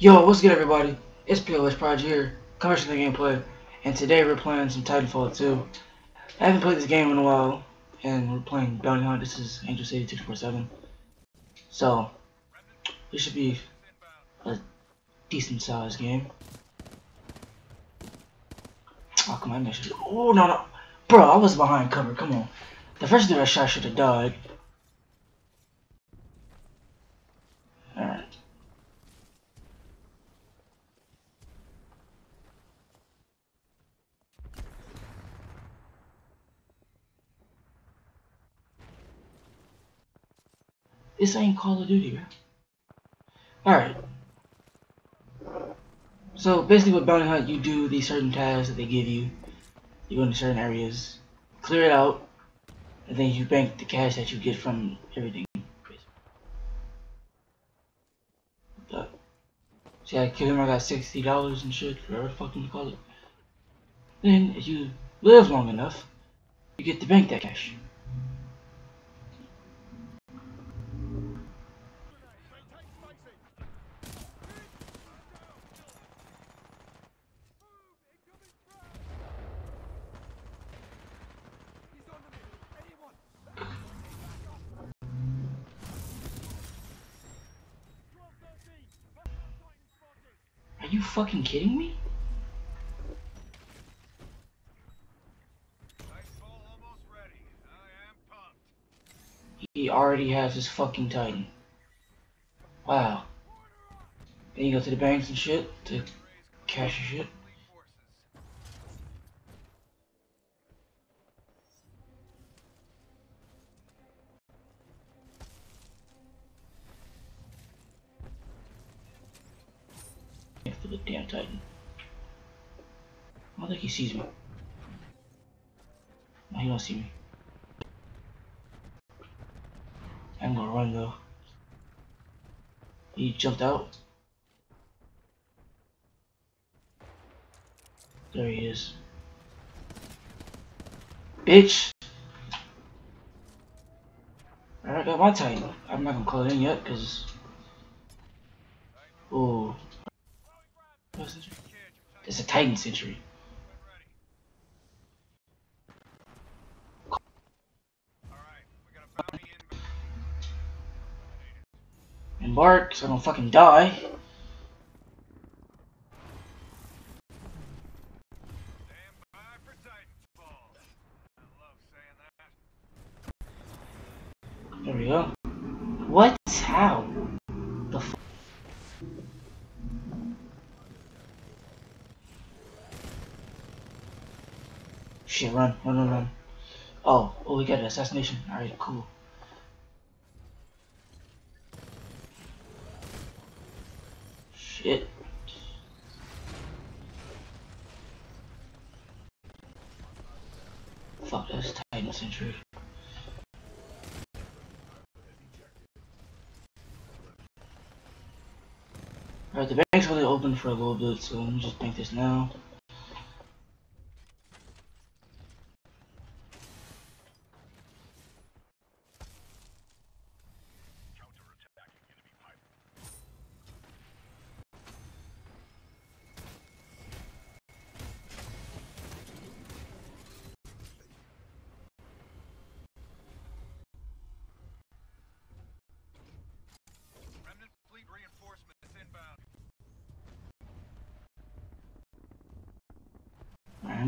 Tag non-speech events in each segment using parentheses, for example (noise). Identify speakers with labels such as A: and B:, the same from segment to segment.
A: Yo, what's good everybody? It's POS Proj here, coming to the gameplay, and today we're playing some Titanfall 2. I haven't played this game in a while, and we're playing Bounty Hunt. This is Angel City 247. So, this should be a decent sized game. Oh, come on, I should. Oh, no, no. Bro, I was behind cover, come on. The first dude I shot should have died. Alright. This ain't Call of Duty, bro. Alright. So basically with Bounty Hunt, you do these certain tasks that they give you. You go into certain areas, clear it out, and then you bank the cash that you get from everything. See, I killed him, I got $60 and shit, whatever the fuck you call it. Then, if you live long enough, you get to bank that cash. Are you fucking kidding me? He already has his fucking Titan. Wow. Then you go to the banks and shit to cash your shit. Sees me. No, he don't see me. I'm gonna run though. He jumped out. There he is. Bitch! I got my Titan. I'm not gonna call it in yet, cause... Oh. It's a Titan Sentry. Embark, so I don't fucking die. There we go. What? How? The fuck? Shit, run, run, run, run. Oh, oh, we got an assassination. Alright, cool. Shit. Fuck, that's Titan Sentry. Alright, the bank's really open for a little bit, so let me just bank this now.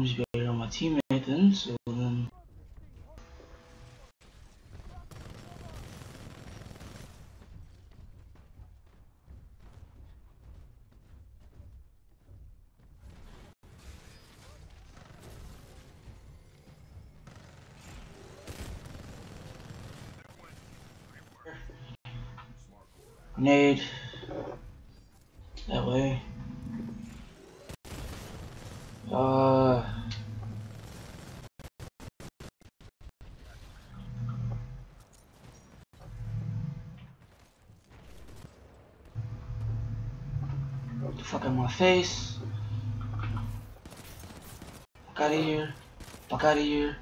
A: I'm just waiting on my teammate then, so then... Grenade. the fuck in my face. Fuck out of here. Fuck out of here.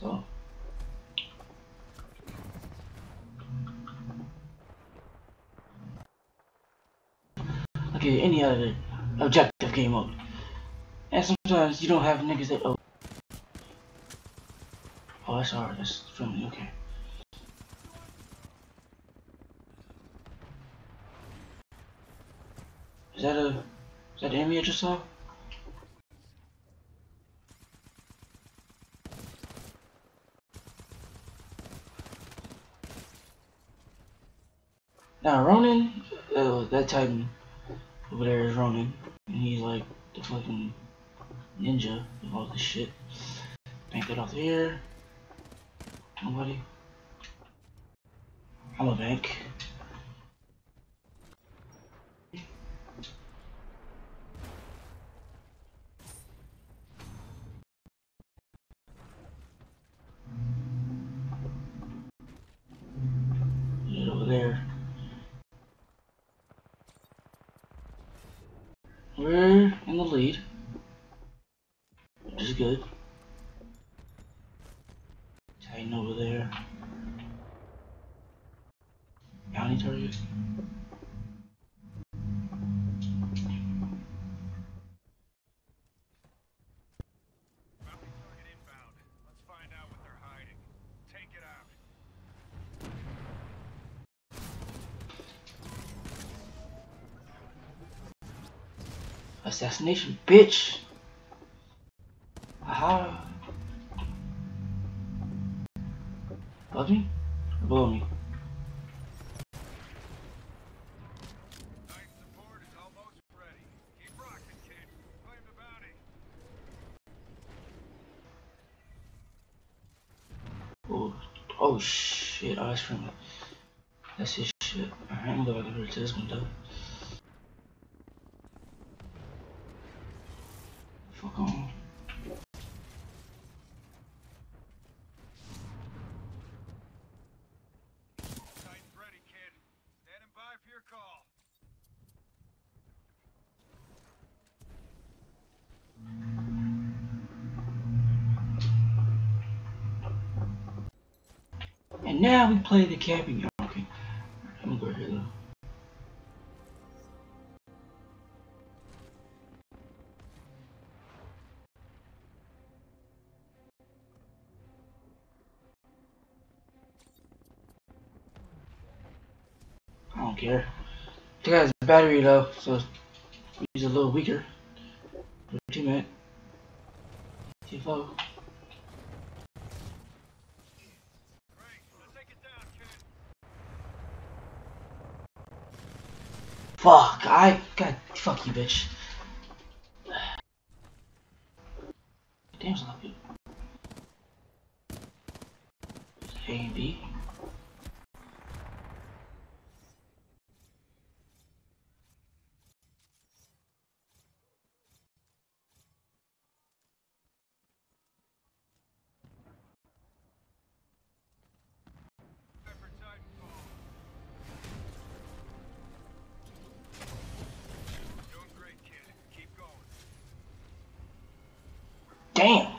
A: So. Okay, any other objective game mode. And sometimes you don't have niggas that oh Oh that's alright, that's friendly, okay. Is that a is that the I just saw? Now Ronin, uh, that Titan over there is Ronin, and he's like the fucking ninja of all this shit. Bank that off here. Nobody. Over there. We're in the lead, which is good. Assassination, bitch! Aha! Above me? Below me? Oh, oh shit, that's from That's his shit. I'm gonna go back over to this one though. Fuck on.
B: Titan's ready, kid. Standing by for your call.
A: And now we play the camping yard. Okay. I'm gonna go here though. I don't care. The guy's battery low, so he's a little weaker. For a teammate. TFO.
B: Great. Let's take it down, kid.
A: Fuck, I got fuck you, bitch. Damn, good. A and B.
B: Time for Titanfall. Doing great, kid. Keep going.
A: Damn.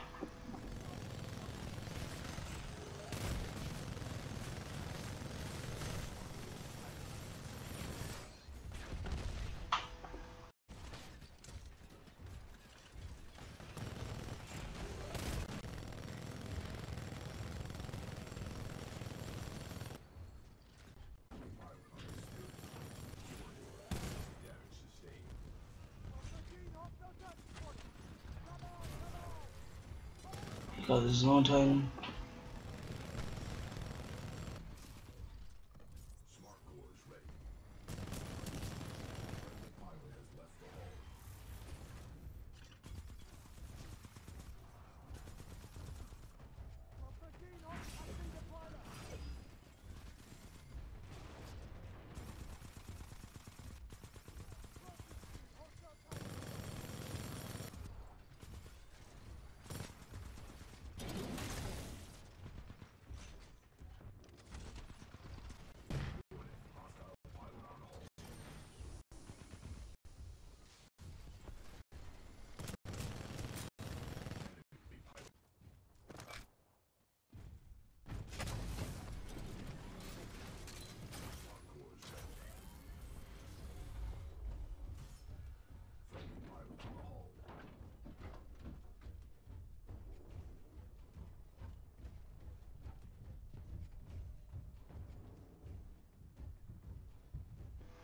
A: He got his own titan.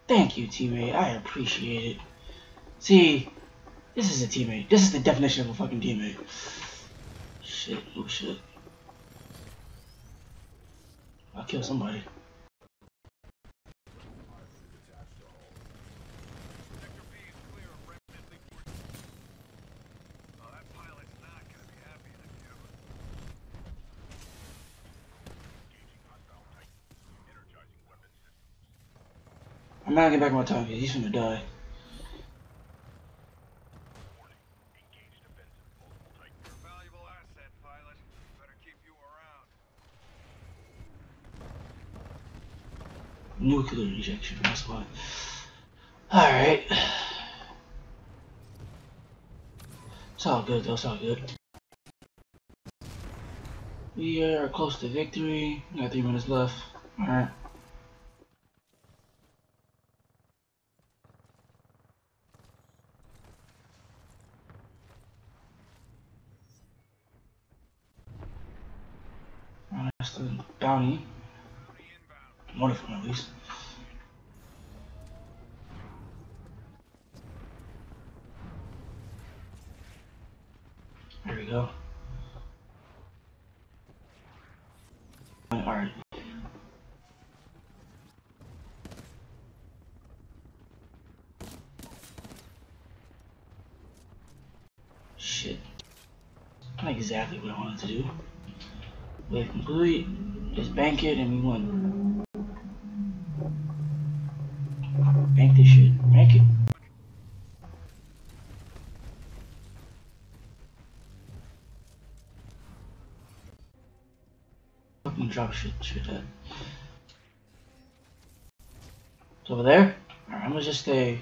A: Thank you, teammate. I appreciate it. See, this is a teammate. This is the definition of a fucking teammate. Shit, oh shit. I'll kill somebody.
B: Sector B is clear of remnant lead. Oh, that pilot's not gonna be happy with you. Engaging hostile type. Energizing weapon systems.
A: I'm not gonna get back my target. He's gonna die. Nuclear ejection, that's why. Alright. It's all good though, it's all good. We are close to victory. We got three minutes left. Alright. That's the. Bounty. One of them at least. There we go. Alright. Shit. Not exactly what I wanted to do. Wave complete. Just bank it and we win. Bank this shit. Bank it. Fucking drop shit, shit that. It's over there? Alright, I'm gonna just stay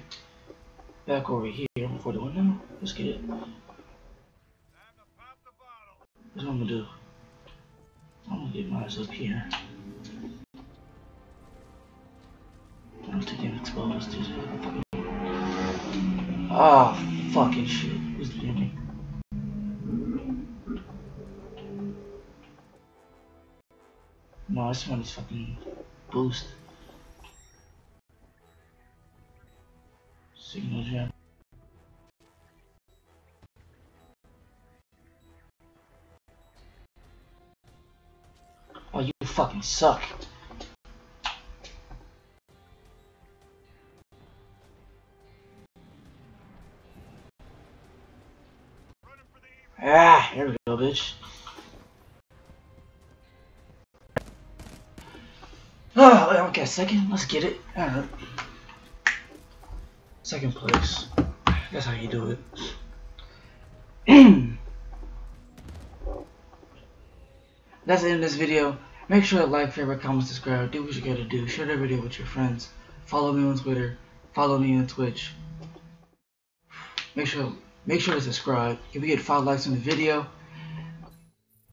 A: back over here before the window. Let's get it. That's what I'm gonna do. Get mine up here. Don't think they're exposed to fucking. Oh, ah, fucking shit. Who's me? No, this one is fucking boost. Signal jam. Fucking suck. Ah, here we go, bitch. Oh, wait, okay, second. Let's get it. Alright. Second place. That's how you do it. (clears throat) That's the end of this video. Make sure to like, favorite, comment, subscribe. Do what you gotta do. Share the video with your friends. Follow me on Twitter. Follow me on Twitch. Make sure make sure to subscribe. If we get five likes on the video,